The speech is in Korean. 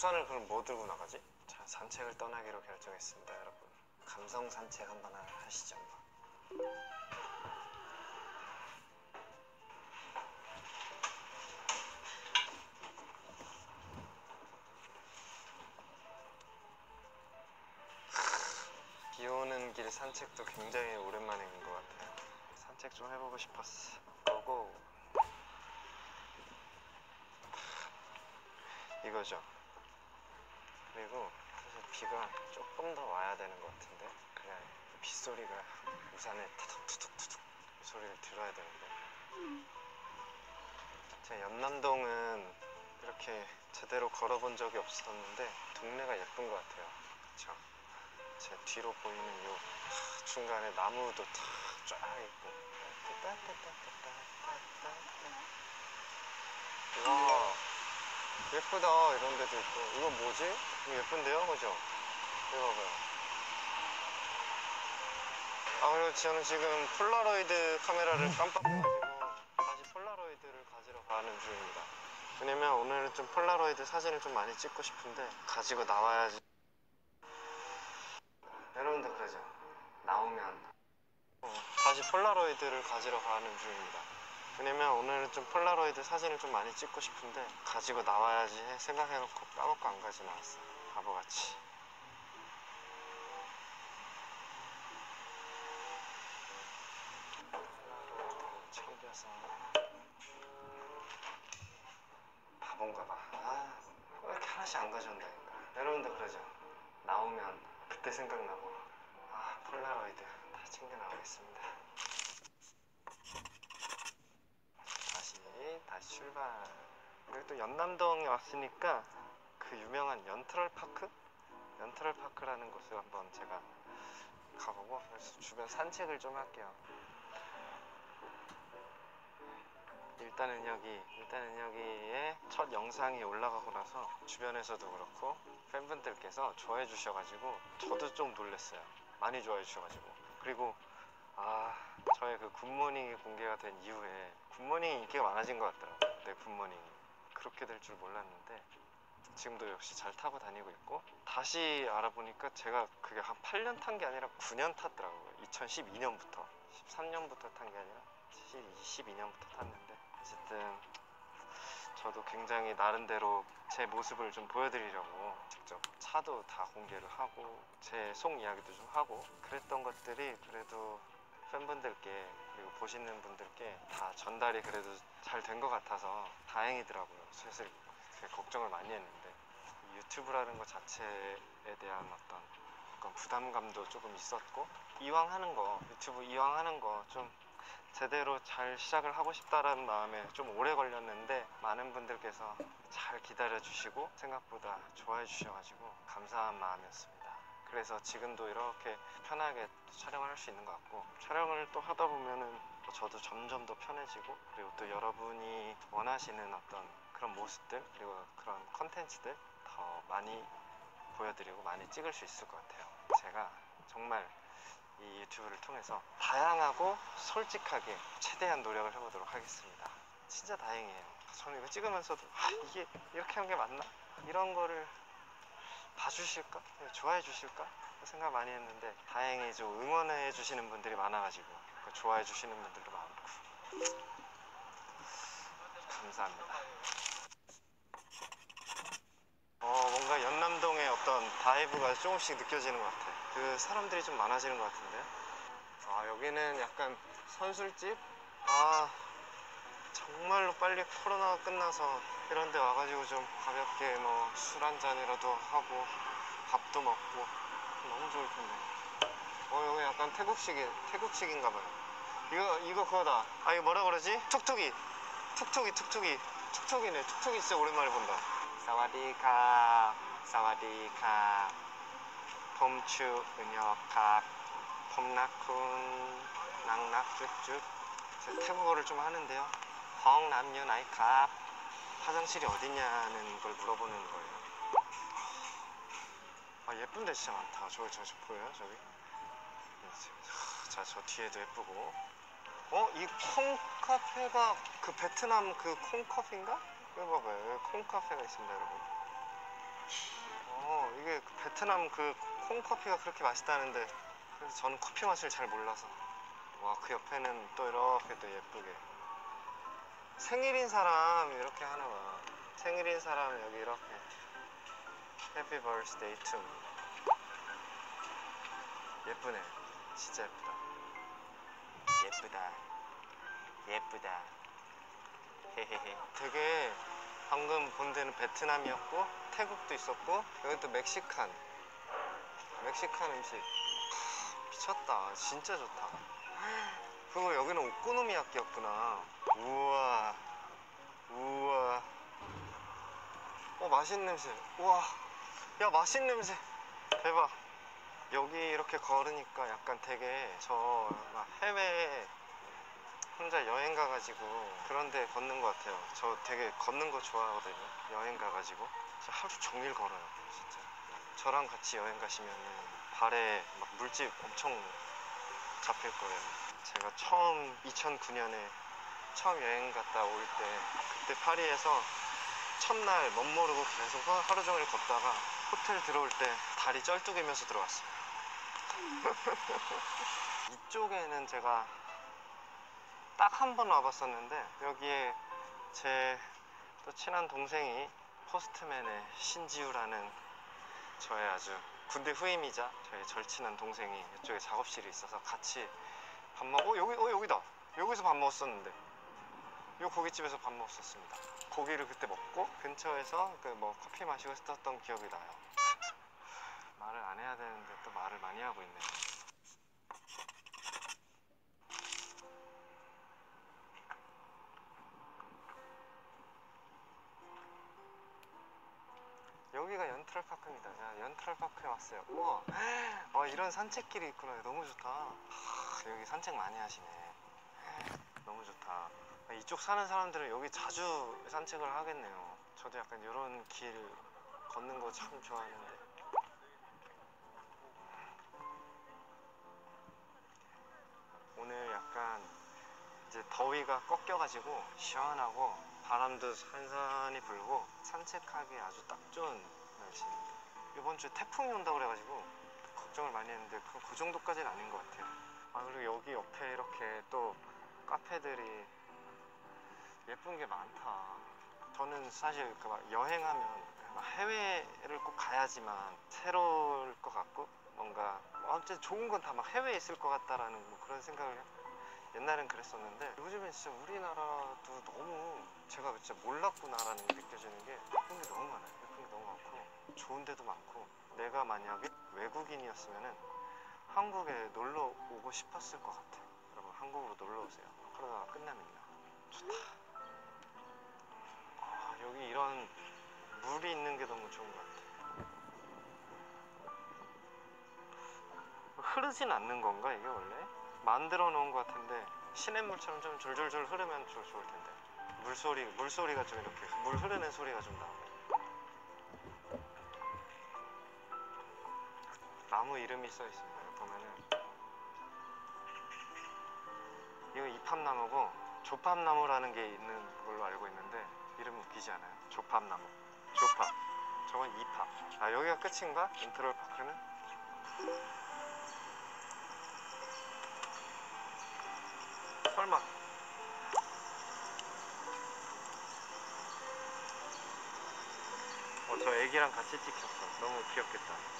우산을 그럼 뭐 들고 나가지? 자 산책을 떠나기로 결정했습니다 여러분. 감성 산책 한번 하- 하시죠. 비 오는 길 산책도 굉장히 오랜만인 것 같아요. 산책 좀 해보고 싶었어. 고고 이거죠 그리고 사실 비가 조금 더 와야 되는 것 같은데 그래야 빗소리가 우산에 이 소리를 들어야 되는데. 제가 연남동은 이렇게 제대로 걸어본 적이 없었는데 동네가 예쁜 것 같아요. 그쵸? 제 뒤로 보이는 요 중간에 나무도 탁쫙 있고. 와 예쁘다 이런 데도 있고. 이건 뭐지? 이거 예쁜데요? 그죠? 이거 봐봐요. 아 그리고 저는 지금 폴라로이드 카메라를 깜빡해가지고 다시 폴라로이드를 가지러 가는 중입니다. 왜냐면 오늘은 좀 폴라로이드 사진을 좀 많이 찍고 싶은데 가지고 나와야지. 여러분들 그러죠? 나오면. 어, 다시 폴라로이드를 가지러 가는 중입니다 왜냐면 오늘은 좀 폴라로이드 사진을 좀 많이 찍고 싶은데 가지고 나와야지 해- 생각해놓고 까먹고 안 가지고 나왔어. 바보같이. 챙겨서. 바본가 봐. 아, 왜 이렇게 하나씩 안 가져온다니까 여러분들 그러죠? 나오면 그때 생각나고. 아 폴라로이드 다 챙겨 나오겠습니다 다시 다시 출발 여기 또 연남동에 왔으니까 그 유명한 연트럴 파크? 연트럴 파크라는 곳을 한번 제가 가보고 주변 산책을 좀 할게요. 일단은 여기 일단은 여기에 첫 영상이 올라가고 나서 주변에서도 그렇고 팬분들께서 좋아해 주셔가지고 저도 좀 놀랐어요. 많이 좋아해 주셔가지고. 그리고 아 저의 그 굿모닝이 공개가 된 이후에 굿모닝이 인기가 많아진 것 같더라고요. 내 굿모닝이 그렇게 될 줄 몰랐는데 지금도 역시 잘 타고 다니고 있고 다시 알아보니까 제가 그게 한 8년 탄 게 아니라 9년 탔더라고요. 2012년부터. 13년부터 탄 게 아니라 22년부터 탔는데 어쨌든 저도 굉장히 나름대로 제 모습을 좀 보여드리려고 직접 차도 다 공개를 하고 제 속 이야기도 좀 하고 그랬던 것들이 그래도 팬분들께 그리고 보시는 분들께 다 전달이 그래도 잘 된 것 같아서 다행이더라고요. 사실 걱정을 많이 했는데 이 유튜브라는 것 자체에 대한 어떤 약간 부담감도 조금 있었고 이왕 하는 거 유튜브 이왕 하는 거 좀 제대로 잘 시작을 하고 싶다라는 마음에 좀 오래 걸렸는데 많은 분들께서 잘 기다려 주시고 생각보다 좋아해 주셔가지고 감사한 마음이었습니다. 그래서 지금도 이렇게 편하게 또 촬영을 할 수 있는 것 같고 촬영을 또 하다 보면은 또 저도 점점 더 편해지고 그리고 또 여러분이 원하시는 어떤 그런 모습들 그리고 그런 컨텐츠들 더 많이 보여드리고 많이 찍을 수 있을 것 같아요. 제가 정말 이 유튜브를 통해서 다양하고 솔직하게 최대한 노력을 해보도록 하겠습니다. 진짜 다행이에요. 저는 이거 찍으면서도 아, 이게 이렇게 하는 게 맞나? 이런 거를 봐주실까? 좋아해 주실까? 생각 많이 했는데 다행히 좀 응원해 주시는 분들이 많아가지고 그 좋아해 주시는 분들도 많고 감사합니다. 어 뭔가 연남동의 어떤 vibe가 조금씩 느껴지는 것 같아. 그 사람들이 좀 많아지는 것 같은데. 아 여기는 약간 선술집? 아 정말로 빨리 코로나가 끝나서 이런 데 와가지고 좀 가볍게 뭐 술 한 잔이라도 하고 밥도 먹고 너무 좋을 텐데. 어 여기 약간 태국식이 태국식인가 봐요. 이거 이거 그거다. 아 이거 뭐라 그러지? 툭툭이. 툭툭이 툭툭이. 툭툭이네. 툭툭이 진짜 오랜만에 본다. 사와디카. 사와디카. 폼추 은혁캅. 폼나쿤. 낙낙 쭉쭉. 제가 태국어를 좀 하는데요. 헝남유 나이캅. 화장실이 어디냐는 걸 물어보는 거예요. 아 예쁜데 진짜 많다. 저기 저기 보여요 저기? 자 저 뒤에도 예쁘고. 어? 이 콩카페가 그 베트남 그 콩커피인가? 이거 봐봐요. 여기 콩카페가 있습니다 여러분. 베트남 그 콩커피가 그렇게 맛있다는데 그래서 저는 커피 맛을 잘 몰라서 와 그 옆에는 또 이렇게 또 예쁘게 생일인 사람 이렇게 하나 봐. 생일인 사람 여기 이렇게. happy birthday to 예쁘네. 진짜 예쁘다. 예쁘다. 예쁘다. 헤헤헤. 되게 방금 본 데는 베트남이었고 태국도 있었고 여기 또 멕시칸. 멕시칸 음식. 하, 미쳤다. 진짜 좋다 그리고 여기는 오코노미야끼였구나. 우와. 우와. 어 맛있는 냄새. 우와. 야 맛있는 냄새. 대박. 여기 이렇게 걸으니까 약간 되게 저막 해외 혼자 여행 가가지고 그런데 걷는 것 같아요. 저 되게 걷는 거 좋아하거든요. 여행 가가지고. 하루 종일 걸어요. 진짜. 저랑 같이 여행 가시면 발에 막 물집 엄청 잡힐 거예요. 제가 처음 2009년에 처음 여행 갔다 올 때 그때 파리에서 첫날 멋 모르고 계속 하루 종일 걷다가 호텔 들어올 때 다리 쩔뚝이면서 들어왔어요. 이쪽에는 제가 딱 한 번 와봤었는데 여기에 제 또 친한 동생이 포스트맨의 신지우라는 저의 아주 군대 후임이자 저의 절친한 동생이 이쪽에 작업실이 있어서 같이 밥 먹. 어 여기 어 여기다. 여기서 밥 먹었었는데. 요 고깃집에서 밥 먹었었습니다. 고기를 그때 먹고 근처에서 그 뭐 커피 마시고 있었던 기억이 나요. 말을 안 해야 되는데 또 말을 많이 하고 있네. 여 연트럴 파크입니다. 야, 연트럴 파크에 왔어요. 우와, 와 이런 산책길이 있구나. 너무 좋다. 하, 여기 산책 많이 하시네. 너무 좋다. 아, 이쪽 사는 사람들은 여기 자주 산책을 하겠네요. 저도 약간 이런 길 걷는 거 참 좋아하는데. 오늘 약간 이제 더위가 꺾여가지고 시원하고 바람도 산산이 불고 산책하기 아주 딱 좋은 날씨입니다. 이번 주에 태풍이 온다고 그래가지고 걱정을 많이 했는데 그, 그 정도까지는 아닌 것 같아요. 아 그리고 여기 옆에 이렇게 또 카페들이 예쁜 게 많다. 저는 사실 그막 여행하면 막 해외를 꼭 가야지만 새로울 것 같고 뭔가 뭐 어쨌든 좋은 건 다 막 해외에 있을 것 같다라는 뭐 그런 생각을 옛날엔 그랬었는데 요즘엔 진짜 우리나라도 너무 제가 진짜 몰랐구나라는 게 느껴지는 게 예쁜 게 너무 많아요. 게 너무 많고 좋은 데도 많고 내가 만약에 외국인이었으면은 한국에 놀러 오고 싶었을 것 같아. 여러분 한국으로 놀러 오세요. 코로나가 끝나면요. 좋다. 아, 여기 이런 물이 있는 게 너무 좋은 것 같아. 흐르진 않는 건가 이게 원래? 만들어 놓은 것 같은데 시냇물처럼 좀 졸졸졸 흐르면 좋, 좋을 텐데 물소리 물소리가 좀 이렇게 물 흐르는 소리가 좀 나 나무 이름이 써 있습니다. 보면은. 이거 이팝나무고 조팝나무라는 게 있는 걸로 알고 있는데 이름 웃기지 않아요? 조팝나무. 조팝. 저건 이팝. 아 여기가 끝인가? 인트롤 파크는? 설마. 어, 저 애기랑 같이 찍혔어. 너무 귀엽겠다